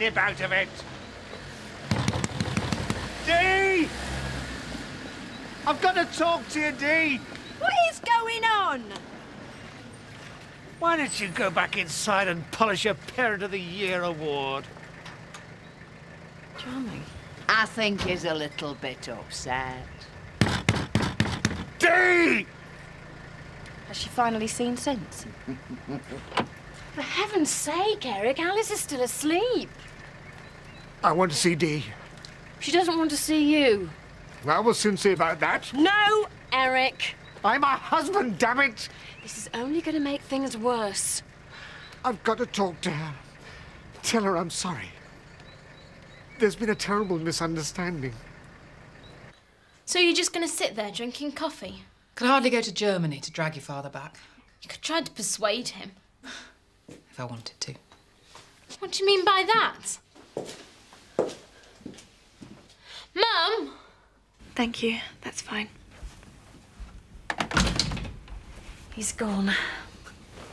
is? Keep your nib out of it. Dee! I've got to talk to you, Dee. What is going on? Why don't you go back inside and polish your Parent of the Year award? Charming. I think he's a little bit upset. Dee! Has she finally seen sense? For heaven's sake, Eric, Alice is still asleep. I want to see Dee. She doesn't want to see you. Well, I will soon see about that. No, Eric. I'm her husband, damn it! This is only going to make things worse. I've got to talk to her. Tell her I'm sorry. There's been a terrible misunderstanding. So you're just going to sit there drinking coffee? Could hardly go to Germany to drag your father back, You could try to persuade him. If I wanted to. What do you mean by that? Mum! Thank you. That's fine. He's gone.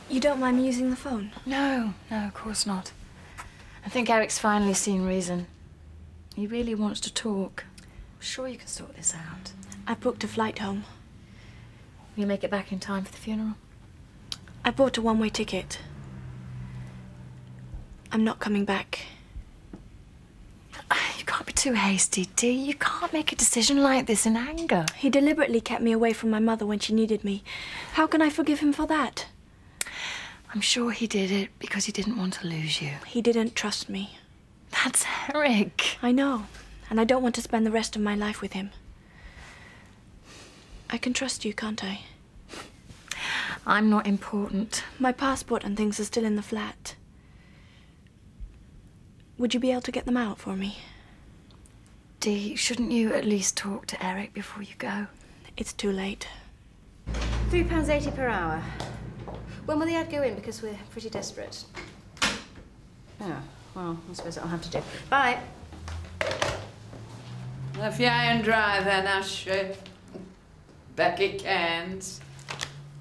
You don't mind me using the phone? No, no, of course not. I think Eric's finally seen reason. He really wants to talk. I'm sure you can sort this out. I booked a flight home. Will you make it back in time for the funeral? I bought a one-way ticket. I'm not coming back. Ah, you can't be too hasty, Dee. You can't make a decision like this in anger. He deliberately kept me away from my mother when she needed me. How can I forgive him for that? I'm sure he did it because he didn't want to lose you. He didn't trust me. That's Eric. I know, and I don't want to spend the rest of my life with him. I can trust you, can't I? I'm not important. My passport and things are still in the flat. Would you be able to get them out for me? Dee, shouldn't you at least talk to Eric before you go? It's too late. Three pounds eighty per hour. When will the ad go in? Because we're pretty desperate. Oh, well, I suppose I'll have to do. Bye. Left you high and dry then, Ashley. Becky Cairns.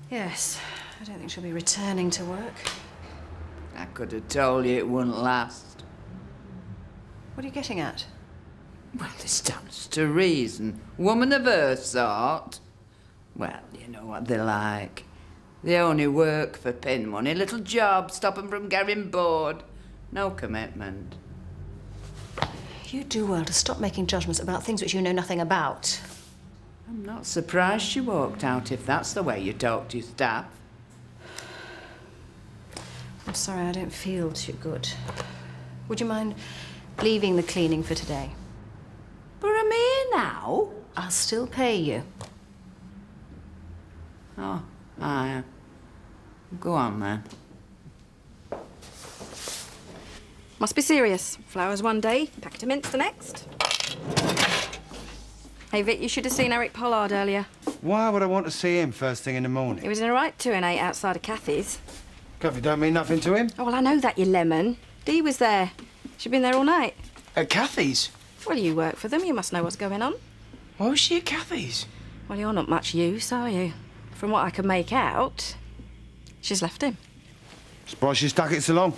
Yes, I don't think she'll be returning to work. I could have told you it wouldn't last. What are you getting at? Well, this stands to reason. Woman of her sort. Well, you know what they're like. They only work for pin money, little job, stop 'em from getting bored. No commitment. You do well to stop making judgments about things which you know nothing about. I'm not surprised she walked out if that's the way you talk to your staff. I'm sorry, I don't feel too good. Would you mind leaving the cleaning for today? But I'm here now. I'll still pay you. Oh, aye. Uh, go on then. Must be serious. Flowers one day, packet of mints the next. Hey, Vic, you should have seen Eric Pollard earlier. Why would I want to see him first thing in the morning? He was in a right two and eight outside of Kathy's. Coffee don't mean nothing to him. Oh, well, I know that, you lemon. Dee was there. She'd been there all night. At Kathy's? Well, you work for them. You must know what's going on. Why was she at Kathy's? Well, you're not much use, are you? From what I can make out, she's left him. Surprised she stuck it so long.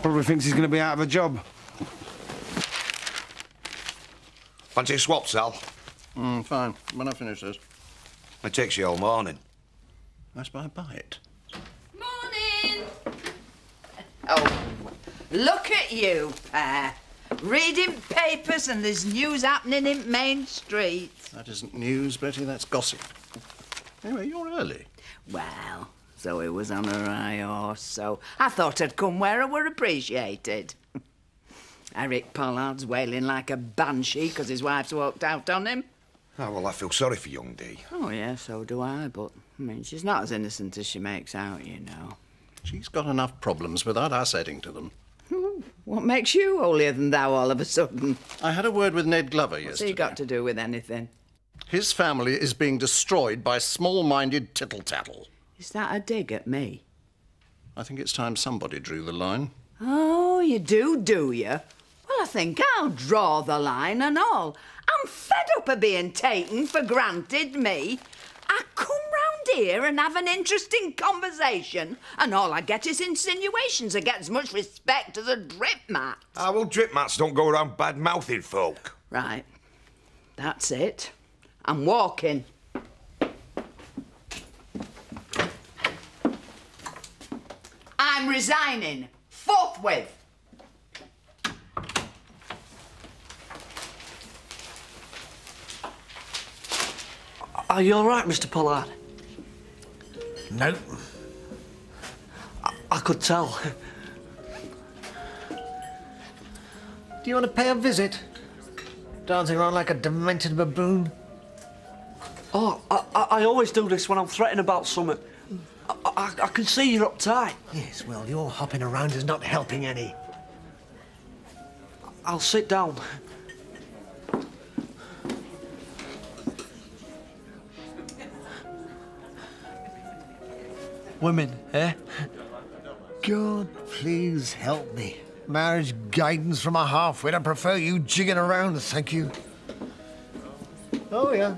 Probably thinks he's going to be out of a job. Fancy a swap, Sal? Mm, fine. When I finish this. It takes you all morning. That's my bite. Morning. Oh, look at you, pair. Reading papers and there's news happening in Main Street. That isn't news, Betty. That's gossip. Anyway, you're early. Well, Zoe was on her high horse, so I thought I'd come where I were appreciated. Eric Pollard's wailing like a banshee because his wife's walked out on him. Oh, well, I feel sorry for young Dee. Oh, yeah, so do I, but, I mean, she's not as innocent as she makes out, you know. She's got enough problems without us adding to them. What makes you holier than thou all of a sudden? I had a word with Ned Glover What's yesterday. he got to do with anything? His family is being destroyed by small-minded tittle-tattle. Is that a dig at me? I think it's time somebody drew the line. Oh, you do, do you? Well, I think I'll draw the line and all. I'm fed up of being taken for granted, me. I round here and have an interesting conversation, and all I get is insinuations. I get as much respect as a drip mat. Ah, well, drip mats don't go around bad mouthing folk. Right. That's it. I'm walking. I'm resigning. Forthwith. Are you all right, Mr. Pollard? No. I, I could tell. Do you want to pay a visit? Dancing around like a demented baboon? Oh, I, I, I always do this when I'm threatening about something. I, I, I can see you're uptight. Yes, well, your hopping around is not helping any. I'll sit down. Women, eh? God, please help me. Marriage guidance from a halfwit. I prefer you jigging around, thank you. Oh, yeah.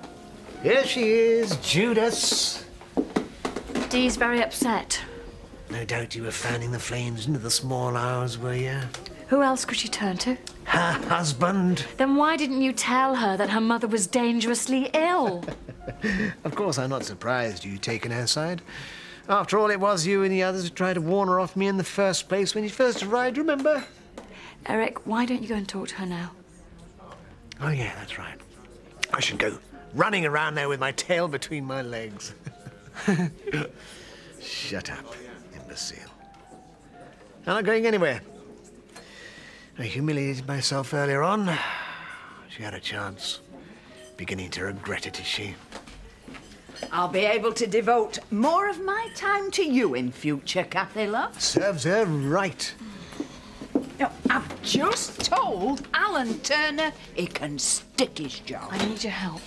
Here she is, Judas. Dee's very upset. No doubt you were fanning the flames into the small hours, were you? Who else could she turn to? Her husband. Then why didn't you tell her that her mother was dangerously ill? Of course, I'm not surprised you taken her side. After all, it was you and the others who tried to warn her off me in the first place when you first arrived, remember? Eric, why don't you go and talk to her now? Oh, yeah, that's right. I should go running around there with my tail between my legs. Shut up, imbecile. I'm not going anywhere. I humiliated myself earlier on. She had a chance. Beginning to regret it, is she? I'll be able to devote more of my time to you in future, Kathy, love. Serves her right. No, I've just told Alan Turner he can stick his job. I need your help.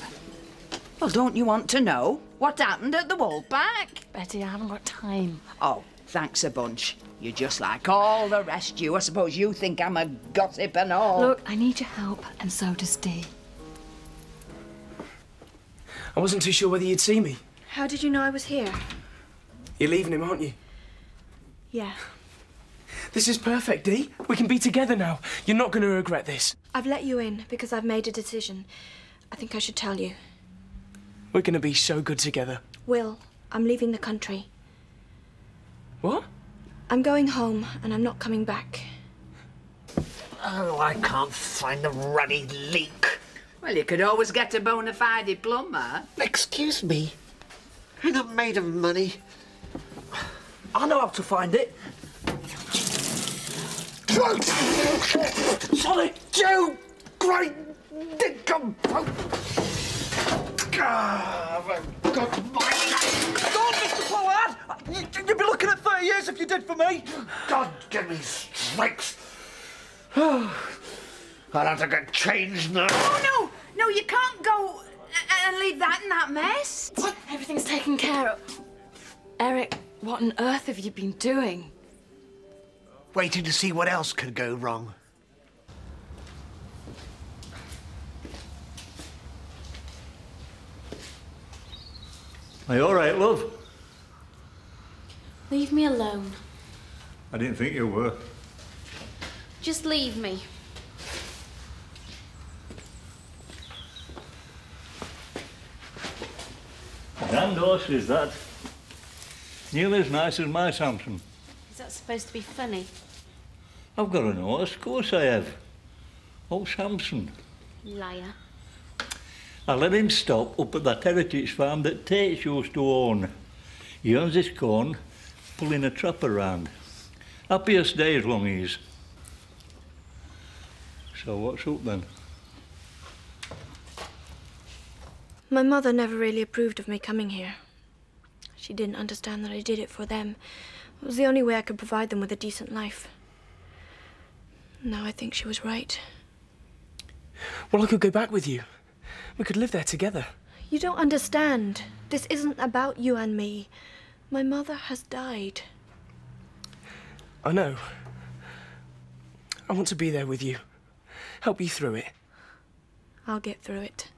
Well, don't you want to know what happened at the Woolpack? Betty, I haven't got time. Oh, thanks a bunch. You're just like all the rest you. I suppose you think I'm a gossip and all. Look, I need your help, and so does Dee. I wasn't too sure whether you'd see me. How did you know I was here? You're leaving him, aren't you? Yeah. This is perfect, Dee. We can be together now. You're not going to regret this. I've let you in because I've made a decision. I think I should tell you. We're going to be so good together. Will, I'm leaving the country. What? I'm going home and I'm not coming back. Oh, I can't find the ruddy leak. Well, you could always get a bona fide plumber. Excuse me. You're not made of money. I know how to find it. Sorry, you great nincompoop! Ah, I've got my... Don't, Mr. Pollard! You'd be looking at 30 years if you did for me. God give me strength. I'll have to get changed now. Oh, no, no, you can't go and leave that in that mess. What? Everything's taken care of. Eric, what on earth have you been doing? Waiting to see what else could go wrong. Are you all right, love? Leave me alone. I didn't think you were. Just leave me. Horse is that. Nearly as nice as my Samson. Is that supposed to be funny? I've got an horse, of course I have. Old Samson. Liar. I let him stop up at that heritage farm that Tate's used to own. He earns his corn, pulling a trap around. Happiest days long is. So what's up then? My mother never really approved of me coming here. She didn't understand that I did it for them. It was the only way I could provide them with a decent life. Now I think she was right. Well, I could go back with you. We could live there together. You don't understand. This isn't about you and me. My mother has died. I know. I want to be there with you. Help you through it. I'll get through it.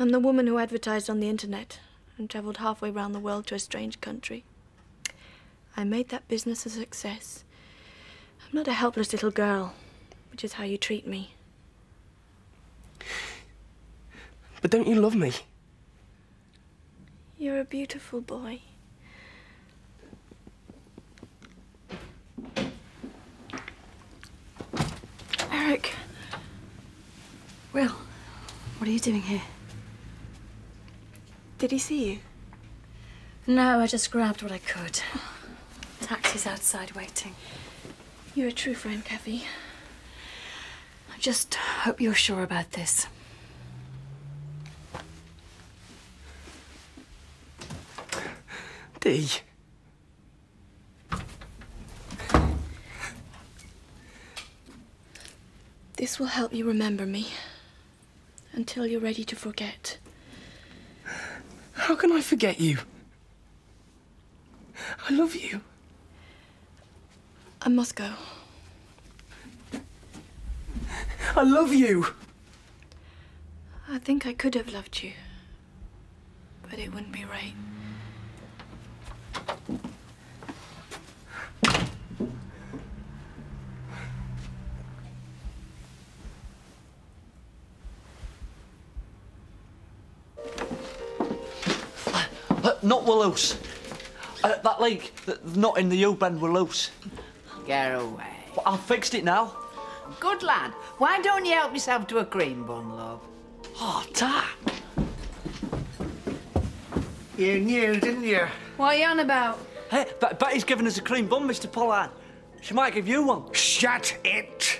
I'm the woman who advertised on the internet, and travelled halfway round the world to a strange country. I made that business a success. I'm not a helpless little girl, which is how you treat me. But don't you love me? You're a beautiful boy. Eric. Will, what are you doing here? Did he see you? No, I just grabbed what I could. Taxi's outside waiting. You're a true friend, Kathy. I just hope you're sure about this. Dee. This will help you remember me until you're ready to forget. How can I forget you? I love you. I must go. I love you. I think I could have loved you, but it wouldn't be right. Not were loose. Uh, that leg, th- not in the U-bend were loose. Get away. But I've fixed it now. Good lad. Why don't you help yourself to a cream bun, love? Oh, Dad. You knew, didn't you? What are you on about? Hey, Bet- Betty's given us a cream bun, Mr. Pollard. She might give you one. Shut it!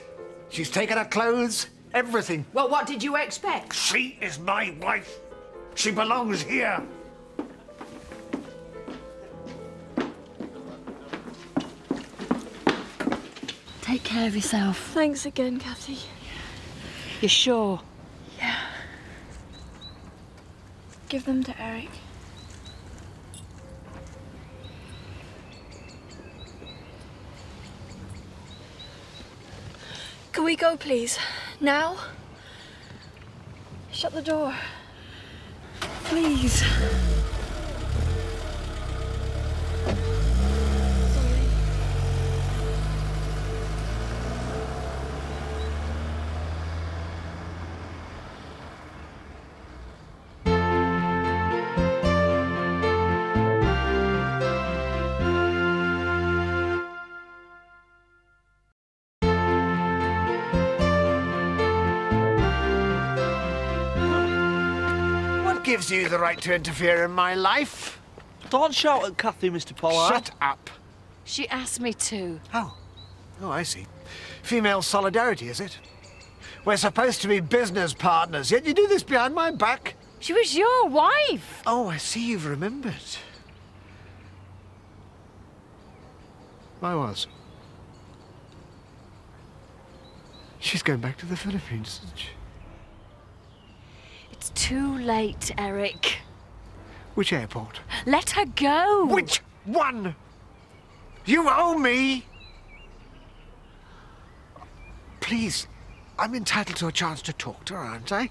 She's taken her clothes, everything. Well, what did you expect? She is my wife. She belongs here. Take care of yourself. Thanks again, Kathy. You're sure? Yeah. Give them to Eric. Can we go, please? Now? Shut the door. Please. Gives you the right to interfere in my life? Don't shout at Kathy, Mr. Pollard. Shut up. She asked me to. Oh. Oh, I see. Female solidarity, is it? We're supposed to be business partners, yet you do this behind my back. She was your wife. Oh, I see you've remembered. I was. She's going back to the Philippines, isn't she? Too late, Eric. Which airport? Let her go. Which one? You owe me! Please, I'm entitled to a chance to talk to her, aren't I?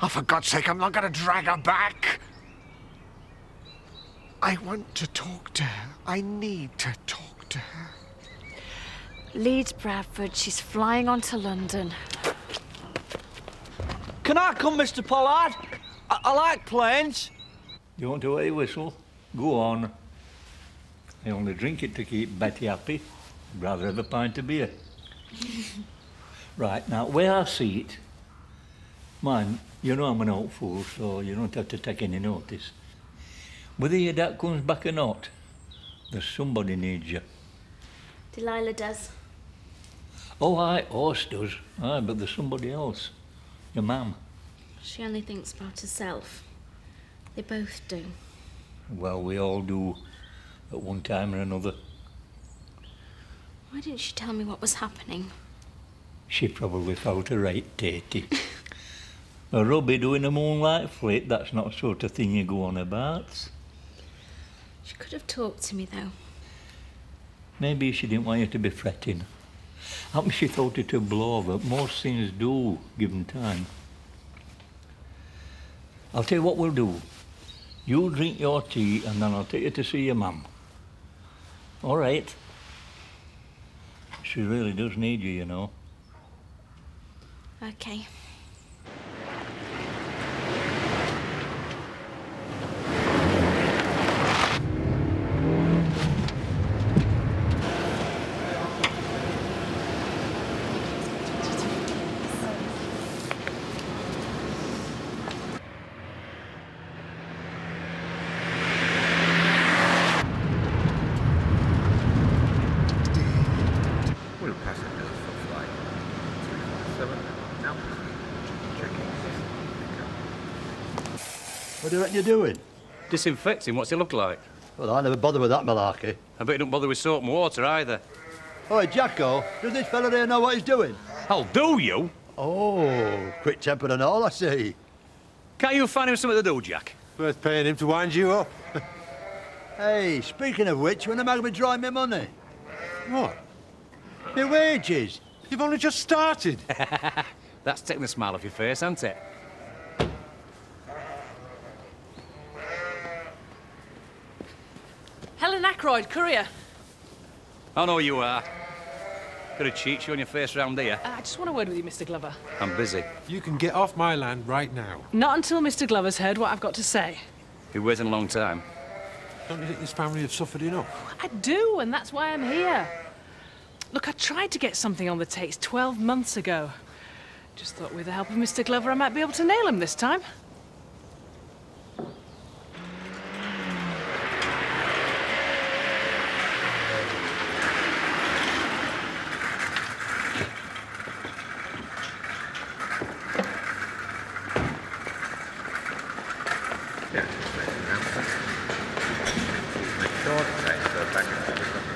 Oh, for God's sake, I'm not going to drag her back. I want to talk to her. I need to talk to her. Leeds Bradford. She's flying on to London. Can I come, Mr. Pollard? I, I like planes. You want to wear your whistle? Go on. I only drink it to keep Betty happy. I'd Rather have a pint of beer. right, now, where I see it, mind, you know I'm an old fool, so you don't have to take any notice. Whether your dad comes back or not, there's somebody needs you. Delilah does. Oh, aye, horse does. Aye, but there's somebody else. Your mum. She only thinks about herself. They both do. Well, we all do at one time or another. Why didn't she tell me what was happening? She probably felt a right tatey. a rubby doing a moonlight flit, that's not the sort of thing you go on about. She could have talked to me, though. Maybe she didn't want you to be fretting. Happen she thought it would blow over. Most things do, given time. I'll tell you what we'll do. You drink your tea and then I'll take you to see your mum. All right. She really does need you, you know. Okay. We'll pass it now for flight 357. Now, checking. What do you reckon you're doing? Disinfecting, what's it look like? Well, I never bother with that malarkey. I bet you don't bother with soap and water either. Oi, Jacko, does this fella here know what he's doing? I'll do you? Oh, quick tempered and all, I see. Can't you find him something to do, Jack? Worth paying him to wind you up. Hey, speaking of which, when am I going to be drawing my money? What? My wages. You've only just started. That's taking the smile off your face, hasn't it? Helen Ackroyd, courier. I know you are. Got a cheat you on your face round here. Uh, I just want a word with you, Mr. Glover. I'm busy. You can get off my land right now. Not until Mr. Glover's heard what I've got to say. Been waiting a long time. Don't you think this family have suffered enough? I do, and that's why I'm here. Look, I tried to get something on the tapes 12 months ago. Just thought with the help of Mr. Glover I might be able to nail him this time. Yeah, just make an announcement. Please make sure the transfer package is not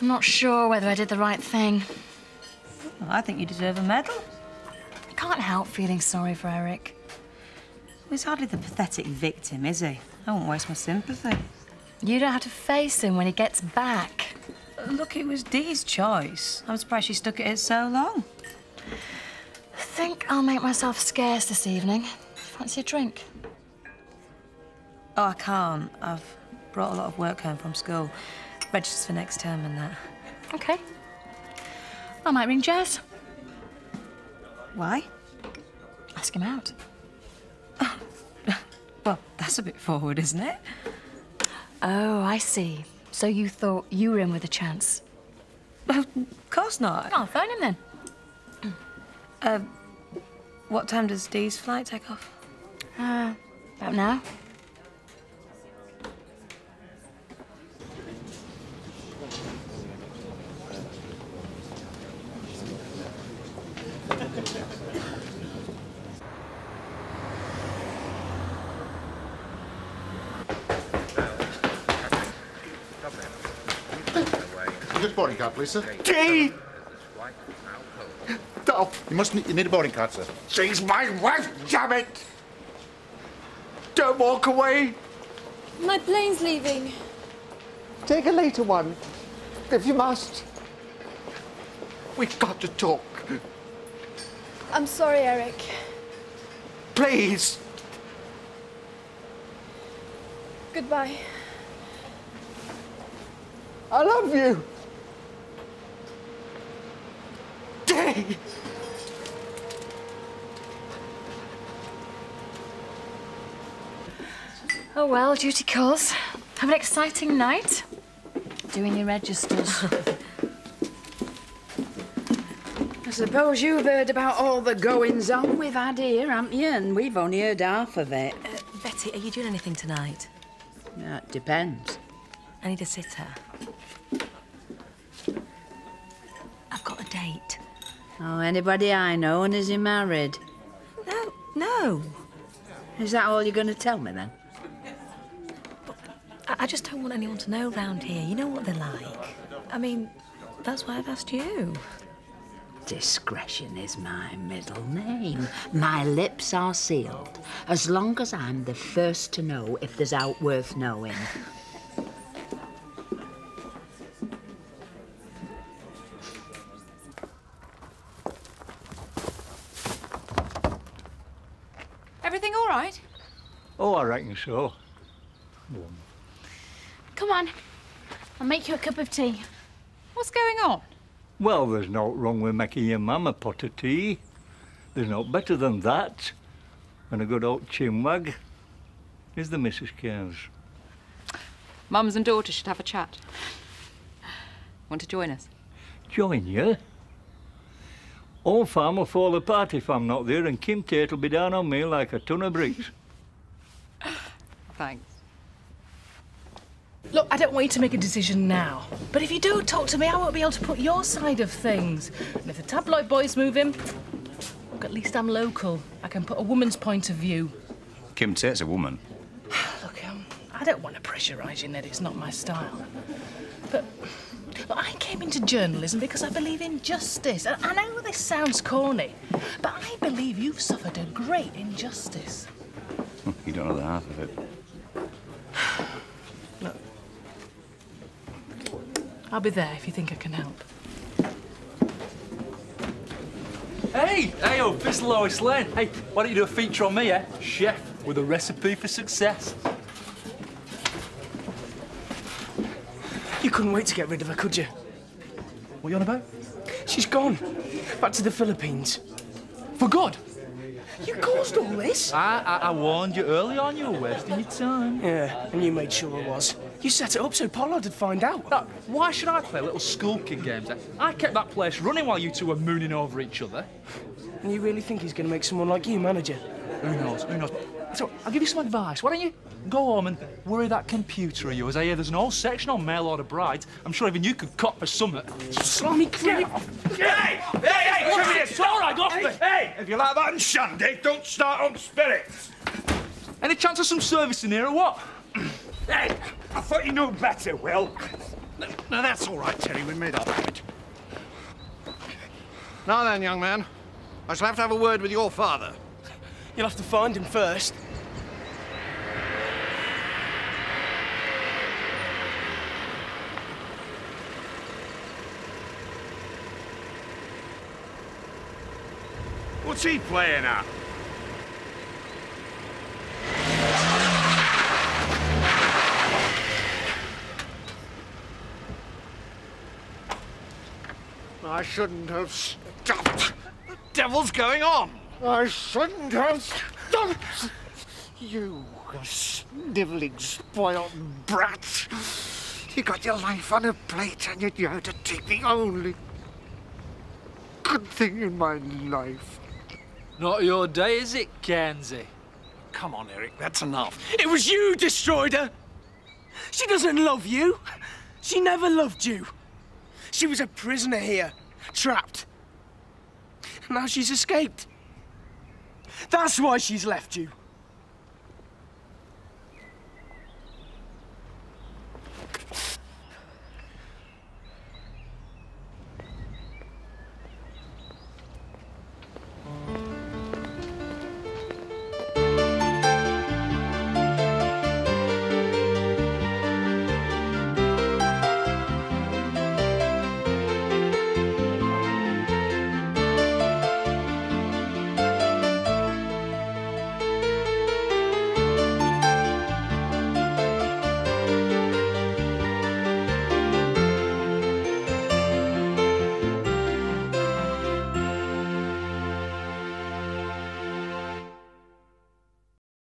I'm not sure whether I did the right thing. I think you deserve a medal. I can't help feeling sorry for Eric. He's hardly the pathetic victim, is he? I won't waste my sympathy. You don't have to face him when he gets back. Uh, look, it was Dee's choice. I'm surprised she stuck at it so long. I think I'll make myself scarce this evening. Fancy a drink? Oh, I can't. I've brought a lot of work home from school. Registers for next term and that. Okay. I might ring Jazz. Why? Ask him out. Well, that's a bit forward, isn't it? Oh, I see. So you thought you were in with a chance? Of course not. I'll phone him then. Uh, what time does Dee's flight take off? Uh, about now. Card, please, sir. Dee! Oh, you must need, you need a boarding card, sir. She's my wife, damn it! Don't walk away. My plane's leaving. Take a later one, if you must. We've got to talk. I'm sorry, Eric. Please. Goodbye. I love you. Dee! Oh well, duty calls. Have an exciting night. Doing your registers. I suppose you've heard about all the goings on we've had here, haven't you? And we've only heard half of it. Uh, Betty, are you doing anything tonight? Yeah, it depends. I need a sitter. Oh, anybody I know, and is he married? No, no. Is that all you're going to tell me then? I, I just don't want anyone to know round here. You know what they're like. I mean, that's why I've asked you. Discretion is my middle name. My lips are sealed. As long as I'm the first to know if there's out worth knowing. Reckon so. Come on. I'll make you a cup of tea. What's going on? Well, there's naught wrong with making your mum a pot of tea. There's naught better than that. And a good old chinwag. Is the Mrs. Cairns? Mums and daughters should have a chat. Want to join us? Join you? Old farm will fall apart if I'm not there, and Kim Tate will be down on me like a ton of bricks. Thanks. Look, I don't want you to make a decision now. But if you do talk to me, I won't be able to put your side of things. And if the tabloid boys move in, look, at least I'm local. I can put a woman's point of view. Kim Tate's a woman. Look, um, I don't want to pressurise you, Ned. It's not my style. But look, I came into journalism because I believe in justice. And I know this sounds corny, but I believe you've suffered a great injustice. You don't know the half of it. I'll be there if you think I can help. Hey, hey, oh, this is Lois Lane. Hey, why don't you do a feature on me, eh? Chef with a recipe for success. You couldn't wait to get rid of her, could you? What are you on about? She's gone. Back to the Philippines. For good? You caused all this? I, I, I warned you early on you were wasting your time. Yeah, and you made sure I was. You set it up so Pollard would find out. Now, why should I play little skulking games? eh? I kept that place running while you two were mooning over each other. And you really think he's going to make someone like you manager? Who knows? Who knows? So, I'll give you some advice. Why don't you go home and worry that computer of yours? I hear there's an whole section on mail order brides. I'm sure even you could cop for summit. Slimy creep! Hey! Hey, hey, What's Jimmy, this? it's all right, off me! Hey, if you like that in shandy, don't start on spirits. Any chance of some service in here or what? Hey, I thought you knew better, Will. Now, that's all right, Terry. We made up for it. Now then, young man, I shall have to have a word with your father. You'll have to find him first. What's he playing at? I shouldn't have stopped. The devil's going on. I shouldn't have stopped. You snivelling, spoiled brat. You got your life on a plate and yet you had to take the only good thing in my life. Not your day, is it, Kenzie? Come on, Eric, that's enough. It was you who destroyed her! She doesn't love you! She never loved you! She was a prisoner here, trapped. Now she's escaped. That's why she's left you.